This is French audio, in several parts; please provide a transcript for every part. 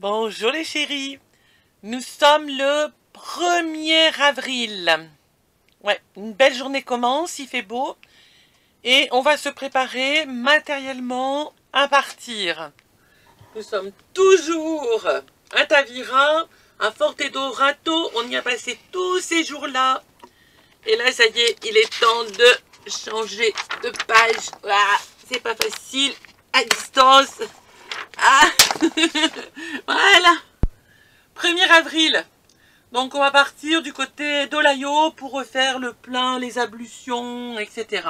Bonjour les chéris. Nous sommes le 1er avril. Ouais, une belle journée commence, il fait beau. Et on va se préparer matériellement à partir. Nous sommes toujours à Tavira, à Forte Dorato. On y a passé tous ces jours-là. Et là, ça y est, il est temps de changer de page. Ah, c'est pas facile à distance. Ah Voilà 1er avril. Donc on va partir du côté d'Olayo pour refaire le plein, les ablutions, etc.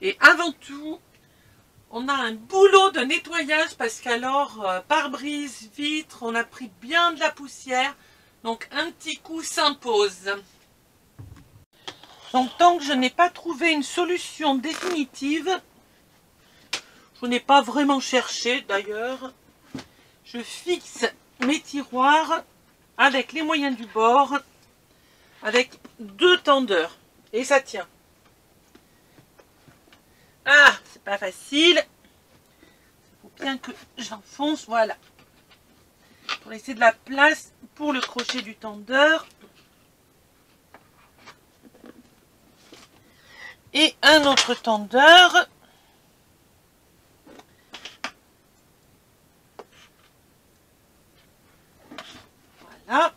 Et avant tout, on a un boulot de nettoyage parce qu'alors, euh, pare-brise, vitre, on a pris bien de la poussière. Donc un petit coup s'impose. Donc tant que je n'ai pas trouvé une solution définitive, je n'ai pas vraiment cherché d'ailleurs, je fixe mes tiroirs avec les moyens du bord, avec deux tendeurs. Et ça tient. Ah, c'est pas facile. Il faut bien que j'enfonce, voilà. Pour laisser de la place pour le crochet du tendeur. Et un autre tendeur. Voilà.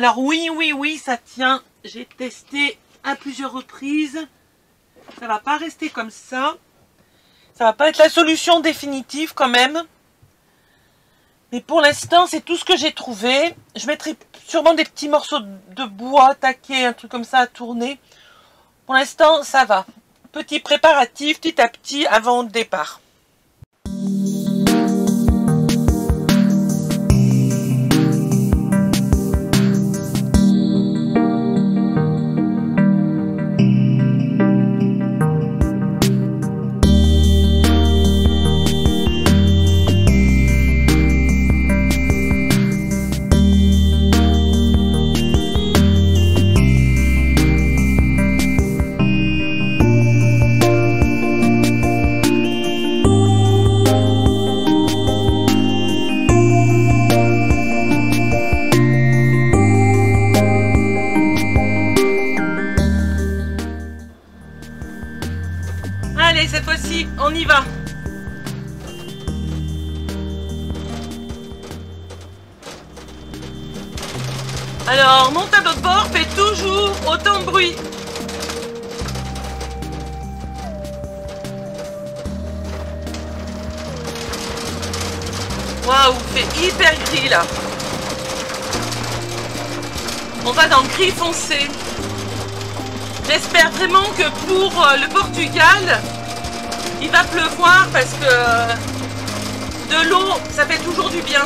Alors oui, oui, oui, ça tient. J'ai testé à plusieurs reprises. Ça va pas rester comme ça. Ça va pas être la solution définitive quand même. Mais pour l'instant, c'est tout ce que j'ai trouvé. Je mettrai sûrement des petits morceaux de bois taqués, un truc comme ça à tourner. Pour l'instant, ça va. Petit préparatif, petit à petit, avant le départ. Bruit. Waouh, fait hyper gris là. On va dans le gris foncé. J'espère vraiment que pour euh, le Portugal, il va pleuvoir parce que euh, de l'eau, ça fait toujours du bien.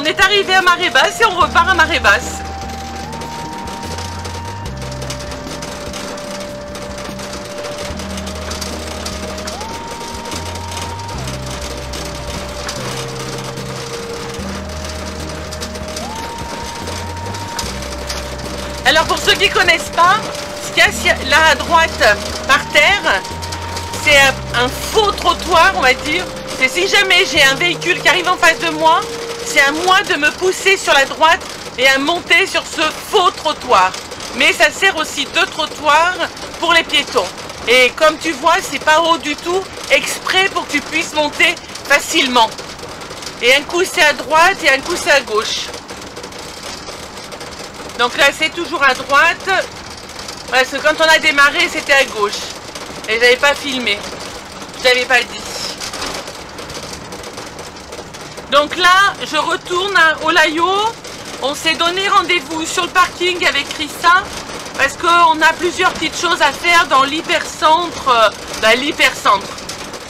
On est arrivé à marée basse et on repart à marée basse. Alors pour ceux qui ne connaissent pas, ce qu'il y a là à droite par terre, c'est un faux trottoir on va dire. C'est si jamais j'ai un véhicule qui arrive en face de moi, c'est à moi de me pousser sur la droite et à monter sur ce faux trottoir. Mais ça sert aussi de trottoir pour les piétons. Et comme tu vois, c'est pas haut du tout, exprès pour que tu puisses monter facilement. Et un coup c'est à droite et un coup c'est à gauche. Donc là c'est toujours à droite. Parce que quand on a démarré c'était à gauche. Et j'avais pas filmé. Je l'avais pas dit. Donc là, je retourne à Olayo. On s'est donné rendez-vous sur le parking avec Christa Parce qu'on a plusieurs petites choses à faire dans l'hypercentre, euh, dans l'hypercentre,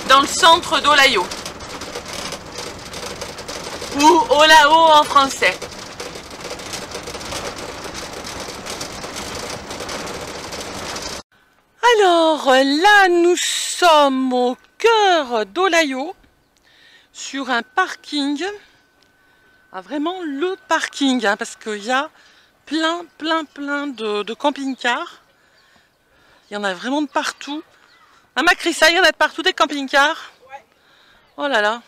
dans le centre d'Olayo. Ou Olao en français. Alors là, nous sommes au cœur d'Olayo, sur un parking. Ah, vraiment le parking, hein, parce qu'il y a plein, plein, plein de, de camping-cars. Il y en a vraiment de partout. Ah, Macrissa, il y en a de partout des camping-cars Oh là là.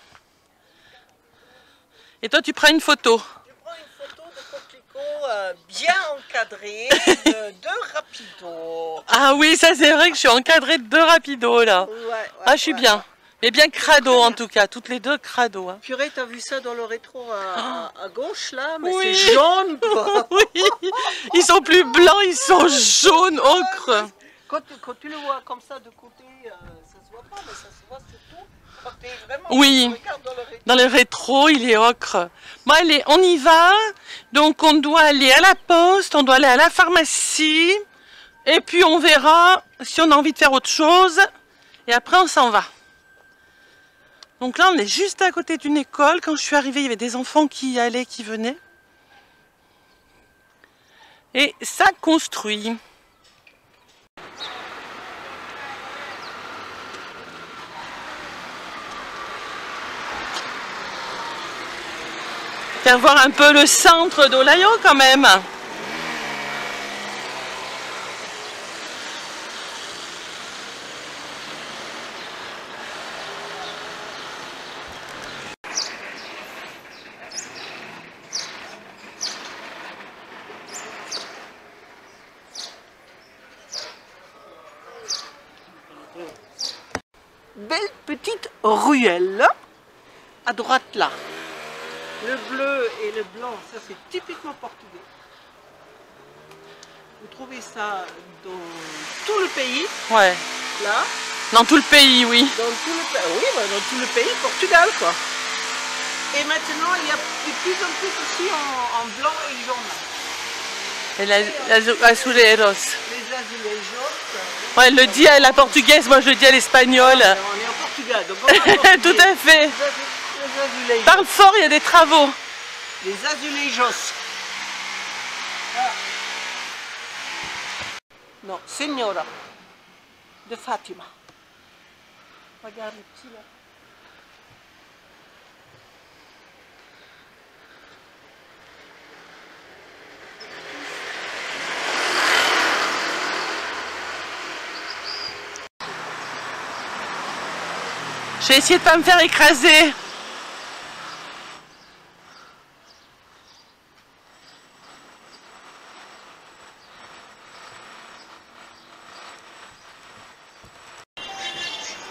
Et toi, tu prends une photo Je prends une photo de euh, bien encadré de deux rapidos. Ah oui, ça c'est vrai que je suis encadrée de deux rapidos là. Ouais, ouais, Ah, je suis ouais. bien. Mais bien crado en tout cas, toutes les deux crado. hein. Purée, t'as vu ça dans le rétro à, gauche là? Mais Oui. c'est jaune quoi. Oui, ils sont plus blancs, ils sont jaunes, ocre. Quand tu, quand tu le vois comme ça de côté, euh, ça se voit pas, mais ça se voit surtout quand vraiment. Oui. dans le rétro. Dans le rétro, il est ocre. Bon, allez, on y va. Donc, on doit aller à la poste, on doit aller à la pharmacie. Et puis, on verra si on a envie de faire autre chose. Et après, on s'en va. Donc là, on est juste à côté d'une école. Quand je suis arrivée, il y avait des enfants qui y allaient, qui venaient. Et ça construit. Faire voir un peu le centre d'Olayo quand même. Belle petite ruelle à droite là. Le bleu et le blanc, ça c'est typiquement portugais. Vous trouvez ça dans tout le pays, Ouais. là. Dans tout le pays, oui. Dans tout le pays, oui, dans tout le pays, Portugal, quoi. Et maintenant, il y a de plus en plus aussi en, en blanc et jaune. Et la, la- azuleros. Les azulejos. euh, Ouais, elle le dit à la portugaise, moi je le dis à l'espagnol. On donc on. Tout à fait. Les, les. Parle fort, il y a des travaux. Les azulejos. Ah. Non, Signora de Fatima. Regarde le petit là. J'ai essayé de pas me faire écraser.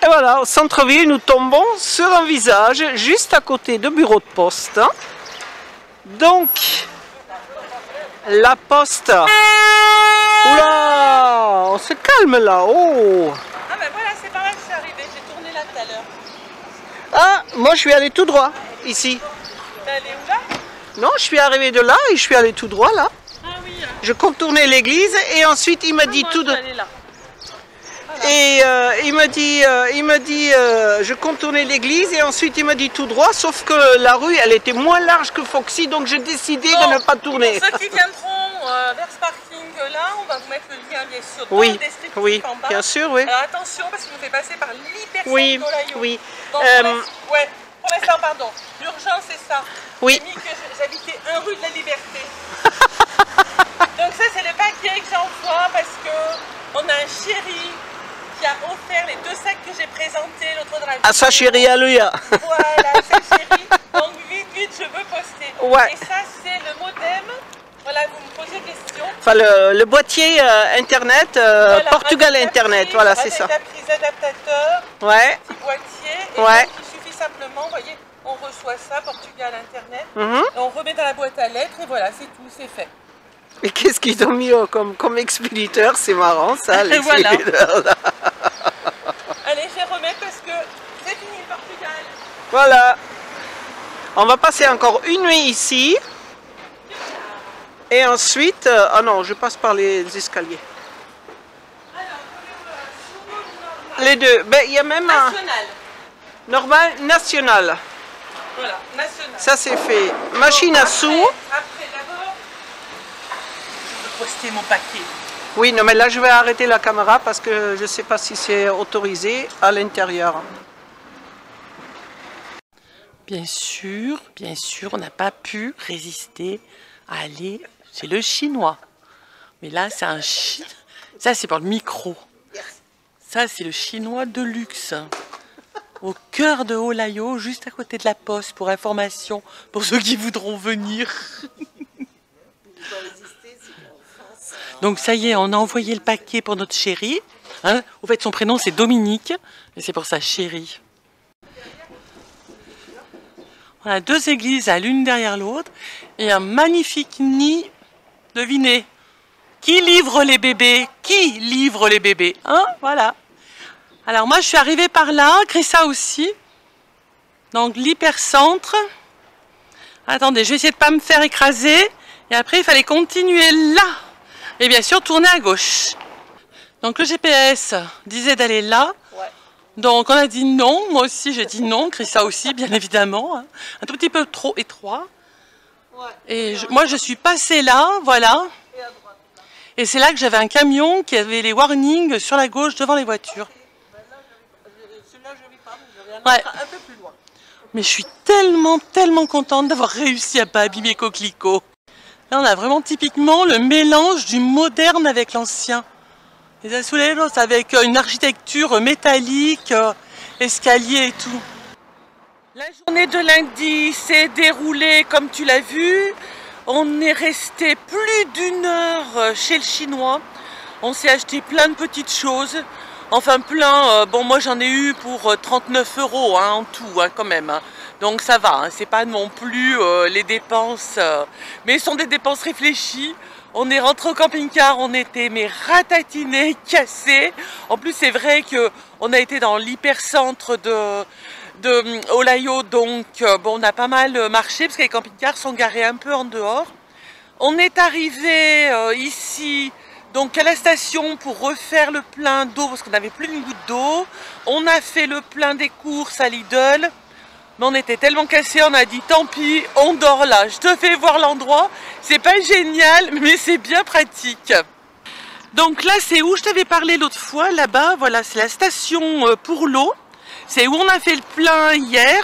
Et voilà, au centre-ville, nous tombons sur un visage juste à côté de bureau de poste. Donc, la poste. Oula, on se calme là. Oh. Ah ben voilà, c'est par là que je suis arrivée. J'ai tourné là tout à l'heure. Ah, moi je suis allé tout droit ici. T'es allée où là? Non, je suis arrivé de là et je suis allé tout droit là. Ah oui. Je contournais l'église et ensuite il m'a dit Moi, tout je de... Et euh, il m'a dit, euh, il m'a dit, euh, je contournais l'église et ensuite il m'a dit tout droit, sauf que la rue, elle était moins large que Foxy, donc j'ai décidé de ne pas tourner. Pour ceux qui vers ce parking-là, on va vous mettre le lien bien sûr dans Oui, le descriptif oui, en bas. bien sûr, oui. Alors attention parce qu'il nous fait passer par l'hypercentre Oui, oui. Donc, Euh, pour l'ins- ouais, l'instant, pardon. L'urgence, c'est ça. Oui. J'ai mis que j'habitais 1 rue de la Liberté. Donc ça, c'est le paquet que j'envoie parce que on a un chéri qui a offert les deux sacs que j'ai présentés l'autre dans la À sa vidéo. chérie à lui. hein. Voilà, c'est le chéri. Donc vite, vite, je veux poster. Ouais. Et ça, c'est le modem. Voilà, vous me posez question. Enfin, le, le boîtier euh, Internet, euh, Voilà, Portugal Internet, voilà, c'est ça. adaptatrice adaptateur, Ouais. petit boîtier. Et Ouais. donc, il suffit simplement, vous voyez, on reçoit ça, Portugal Internet. Mhm. Et on remet dans la boîte à lettres et voilà, c'est tout, c'est fait. Et qu'est-ce qu'ils ont mis euh, comme, comme expéditeur C'est marrant ça, Et voilà. Allez, je vais remettre parce que c'est fini le Portugal. Voilà. On va passer encore une nuit ici. Et ensuite, euh, ah non, je passe par les escaliers. Les deux. Ben, il y a même un National. normal national. Voilà, national. Ça c'est fait. Machine à sous. Après, d'abord, je veux poster mon paquet. Oui, non, mais là je vais arrêter la caméra parce que je ne sais pas si c'est autorisé à l'intérieur. Bien sûr, bien sûr, on n'a pas pu résister à aller chez le chinois. Mais là, c'est un chi... Ça, c'est pour le micro. Ça, c'est le chinois de luxe. Au cœur de Olayo, juste à côté de la poste, pour information, pour ceux qui voudront venir. Donc ça y est, on a envoyé le paquet pour notre chérie. Hein Au fait, son prénom c'est Dominique, et c'est pour sa chérie. On a deux églises à l'une derrière l'autre et un magnifique nid. Devinez, qui livre les bébés? Qui livre les bébés? Hein? Voilà. Alors moi, je suis arrivée par là, Chrissa aussi. Donc l'hypercentre. Attendez, je vais essayer de pas me faire écraser. Et après, il fallait continuer là. Et bien sûr, tourner à gauche. Donc le GPS disait d'aller là. Donc on a dit non, moi aussi j'ai dit non, Chrissa aussi bien évidemment, hein. un tout petit peu trop étroit. Et je- moi je suis passée là, voilà. Et c'est là que j'avais un camion qui avait les warnings sur la gauche devant les voitures. Ouais. Mais je suis tellement, tellement contente d'avoir réussi à pas abîmer Coquelicot. Là on a vraiment typiquement le mélange du moderne avec l'ancien. Les azulejos avec euh, une architecture métallique, euh, escalier et tout. La journée de lundi s'est déroulée comme tu l'as vu. On est resté plus d'une heure euh, chez le chinois. On s'est acheté plein de petites choses. Enfin plein, euh, bon moi j'en ai eu pour euh, 39 euros hein, en tout hein, quand même. hein. Donc ça va, c'est pas non plus euh, les dépenses, euh, mais ce sont des dépenses réfléchies. On est rentré au camping-car, on était mais ratatinés, cassés. En plus c'est vrai que on a été dans l'hypercentre de de hum, Olayo, donc euh, bon on a pas mal euh, marché parce que les camping-cars sont garés un peu en dehors. On est arrivé euh, ici donc à la station pour refaire le plein d'eau parce qu'on n'avait plus une goutte d'eau. On a fait le plein des courses à Lidl. Mais on était tellement cassés, on a dit tant pis, on dort là. Je te fais voir l'endroit. C'est pas génial, mais c'est bien pratique. Donc là, c'est où je t'avais parlé l'autre fois. Là-bas, voilà, c'est la station euh, pour l'eau. C'est où on a fait le plein hier.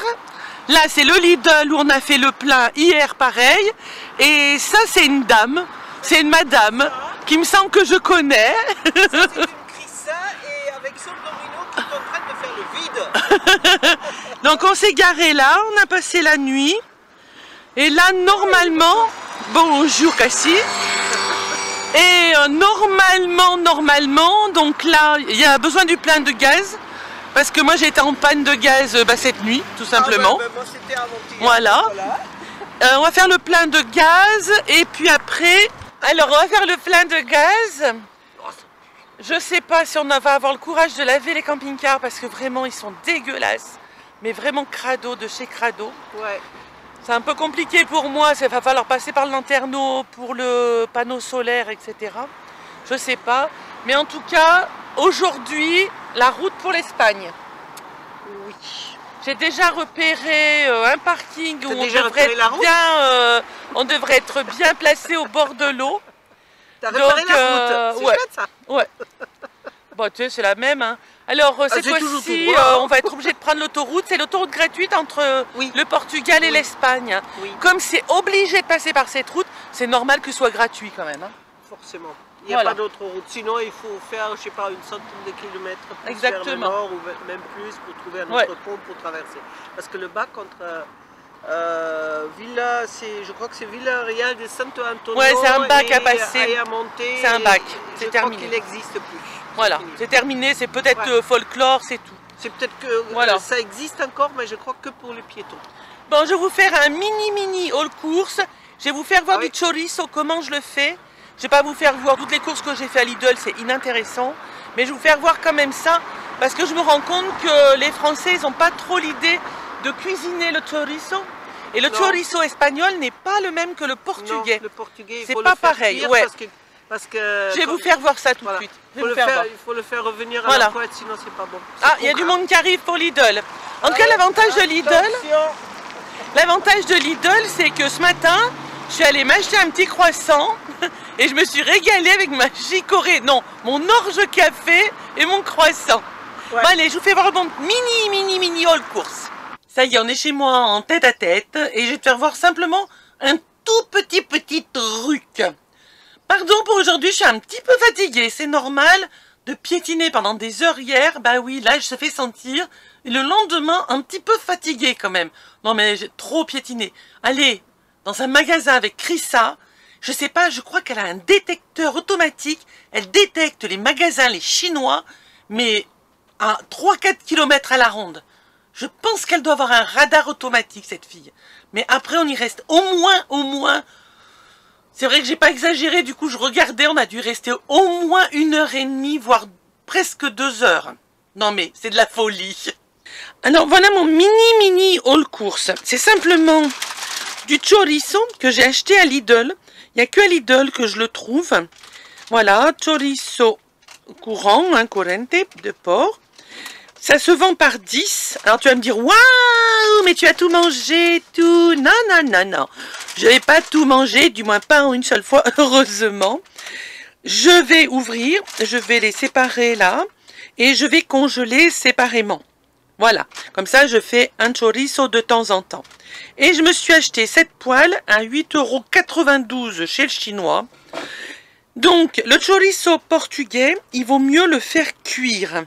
Là, c'est le Lidl où on a fait le plein hier, pareil. Et ça, c'est une dame. C'est une madame qui me semble que je connais. C'est une Chrissa et avec son domino qui est en train de faire le vide. Donc on s'est garé là, on a passé la nuit. Et là, normalement, bonjour Cassie. Et euh, normalement, normalement, donc là, il y a besoin du plein de gaz. Parce que moi, j'étais en panne de gaz euh, bah, cette nuit, tout simplement. Ah ouais, moi c'était avant-hier. Voilà. Euh, on va faire le plein de gaz et puis après. Alors, on va faire le plein de gaz. Je sais pas si on va avoir le courage de laver les camping-cars parce que vraiment ils sont dégueulasses. Mais vraiment crado de chez crado. Ouais. C'est un peu compliqué pour moi, il va falloir passer par le lanterneau pour le panneau solaire, etc. Je sais pas. Mais en tout cas, aujourd'hui, la route pour l'Espagne. Oui. J'ai déjà repéré euh, un parking où T'as on déjà devrait, repéré la être route bien, euh, on devrait être bien placé au bord de l'eau. T'as réparé la euh, route. C'est ouais. chouette ça. Ouais. Bon, tu sais, c'est la même. hein. Alors, euh, Ah, cette fois-ci, euh, on va être obligé de prendre l'autoroute. C'est l'autoroute gratuite entre euh, Oui. le Portugal et Oui. l'Espagne. Oui. Comme c'est obligé de passer par cette route, c'est normal que ce soit gratuit quand même. hein. Forcément. Il n'y a Voilà. pas d'autre route. Sinon, il faut faire, je sais pas, une centaine de kilomètres plus Exactement. vers le nord ou même plus pour trouver un Ouais. autre pont pour traverser. Parce que le bac entre euh, Villa, c'est, je crois que c'est Villarreal de Santo Antonio. Ouais, c'est un bac et à passer. C'est un bac. C'est crois terminé. qu'il n'existe plus. Voilà, c'est terminé. C'est peut-être Ouais. euh, folklore, c'est tout. C'est peut-être que euh, Voilà. ça existe encore, mais je crois que pour les piétons. Bon, je vais vous faire un mini mini haul course. Je vais vous faire voir Ah oui. du chorizo, comment je le fais. Je vais pas vous faire voir toutes les courses que j'ai fait à Lidl, c'est inintéressant. Mais je vais vous faire voir quand même ça, parce que je me rends compte que les Français, ils n'ont pas trop l'idée de cuisiner le chorizo. Et le Non. chorizo espagnol n'est pas le même que le portugais. Non, le portugais, C'est pas le faire pareil, ouais. Parce que, parce que Je vais vous faire voir ça tout voilà. de suite. Faut le faire il faut le faire revenir à Voilà. la poêle, sinon c'est pas bon. Ah, il y a du monde qui arrive pour Lidl. En tout cas, l'avantage de Lidl, l'avantage de Lidl, c'est que ce matin, je suis allée m'acheter un petit croissant et je me suis régalée avec ma chicorée, non, mon orge café et mon croissant. Ouais. Bon, allez, je vous fais voir mon mini, mini, mini haul course. Ça y est, on est chez moi en tête à tête et je vais te faire voir simplement un tout petit, petit truc. Pardon pour aujourd'hui, je suis un petit peu fatiguée, c'est normal de piétiner pendant des heures hier. Bah oui, là, je se fait sentir. Et le lendemain, un petit peu fatiguée quand même. Non mais j'ai trop piétiné. Allez, dans un magasin avec Chrissa, je sais pas, je crois qu'elle a un détecteur automatique. Elle détecte les magasins, les chinois, mais à 3-4 km à la ronde. Je pense qu'elle doit avoir un radar automatique, cette fille. Mais après, on y reste au moins, au moins. C'est vrai que j'ai pas exagéré, du coup, je regardais, on a dû rester au moins une heure et demie, voire presque deux heures. Non mais, c'est de la folie. Alors voilà mon mini mini haul course. C'est simplement du chorizo que j'ai acheté à Lidl. Il n'y a que à Lidl que je le trouve. Voilà, chorizo courant, hein, corrente, de porc. Ça se vend par 10. Alors tu vas me dire, waouh, mais tu as tout mangé, tout. Non, non, non, non. Je n'ai pas tout mangé, du moins pas en une seule fois, heureusement. Je vais ouvrir, je vais les séparer là, et je vais congeler séparément. Voilà, comme ça je fais un chorizo de temps en temps. Et je me suis acheté cette poêle à 8,92€ chez le chinois. Donc, le chorizo portugais, il vaut mieux le faire cuire.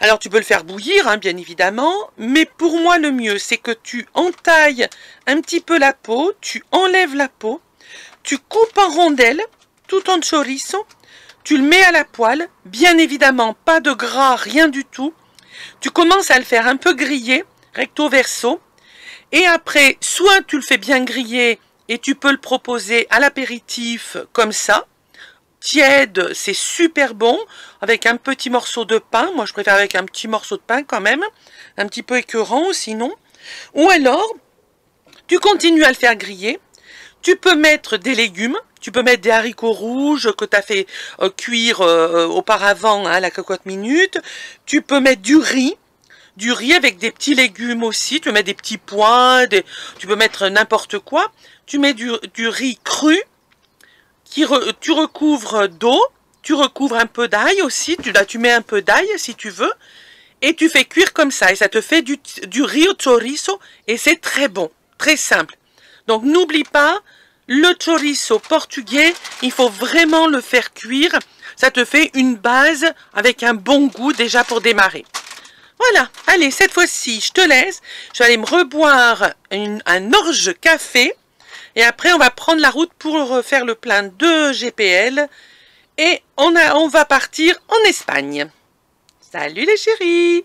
Alors, tu peux le faire bouillir, hein, bien évidemment, mais pour moi, le mieux, c'est que tu entailles un petit peu la peau, tu enlèves la peau, tu coupes en rondelles tout ton chorizo, tu le mets à la poêle, bien évidemment, pas de gras, rien du tout. Tu commences à le faire un peu griller, recto verso, et après, soit tu le fais bien griller et tu peux le proposer à l'apéritif comme ça, tiède, c'est super bon, avec un petit morceau de pain. Moi, je préfère avec un petit morceau de pain quand même, un petit peu écœurant sinon. Ou alors, tu continues à le faire griller. Tu peux mettre des légumes, tu peux mettre des haricots rouges que tu as fait euh, cuire euh, auparavant hein, à la cocotte minute. Tu peux mettre du riz, du riz avec des petits légumes aussi. Tu peux mettre des petits pois, tu peux mettre n'importe quoi. Tu mets du, riz cru, qui tu recouvres d'eau, tu recouvres un peu d'ail aussi, tu mets un peu d'ail si tu veux, et tu fais cuire comme ça, et ça te fait du, du riz au chorizo, et c'est très bon, très simple. Donc n'oublie pas, le chorizo portugais, il faut vraiment le faire cuire, ça te fait une base avec un bon goût déjà pour démarrer. Voilà, allez, cette fois-ci, je te laisse, je vais aller me reboire un orge café, et après, on va prendre la route pour faire le plein de GPL. Et on, on va partir en Espagne. Salut les chéris